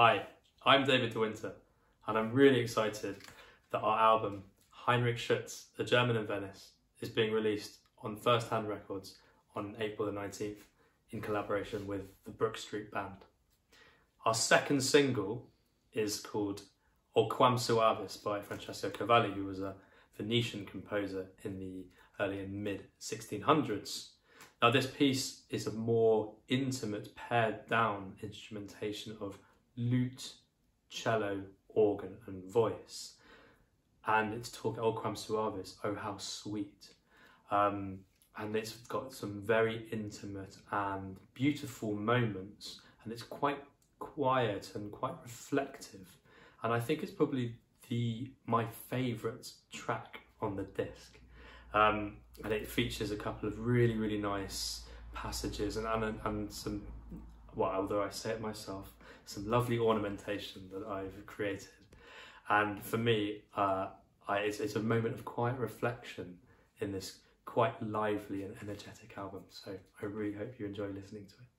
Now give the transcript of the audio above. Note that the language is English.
Hi, I'm David De Winter, and I'm really excited that our album, Heinrich Schütz, A German in Venice, is being released on First Hand Records on April the 19th in collaboration with the Brook Street Band. Our second single is called O Quam Suavis by Francesco Cavalli, who was a Venetian composer in the early and mid 1600s. Now, this piece is a more intimate, pared down instrumentation of lute, cello, organ, and voice. And it's talking O Quam Suavis, Oh How Sweet. Um, and it's got some very intimate and beautiful moments, and it's quite quiet and quite reflective. And I think it's probably the my favourite track on the disc. Um, and it features a couple of really, really nice passages and, and, and some, well, although I say it myself, some lovely ornamentation that I've created. And for me, uh, I, it's, it's a moment of quiet reflection in this quite lively and energetic album. So I really hope you enjoy listening to it.